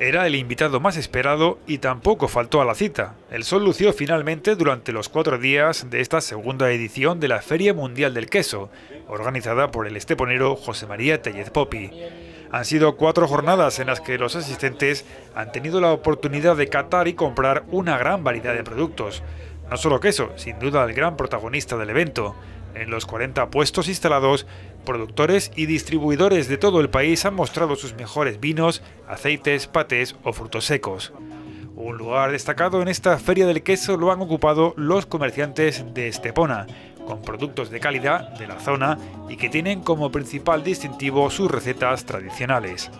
Era el invitado más esperado y tampoco faltó a la cita. El sol lució finalmente durante los cuatro días de esta segunda edición de la Feria Mundial del Queso, organizada por el esteponero José María Tellez Popi. Han sido cuatro jornadas en las que los asistentes han tenido la oportunidad de catar y comprar una gran variedad de productos. No solo queso, sin duda el gran protagonista del evento. En los 40 puestos instalados, productores y distribuidores de todo el país han mostrado sus mejores vinos, aceites, patés o frutos secos. Un lugar destacado en esta feria del queso lo han ocupado los comerciantes de Estepona, con productos de calidad de la zona y que tienen como principal distintivo sus recetas tradicionales.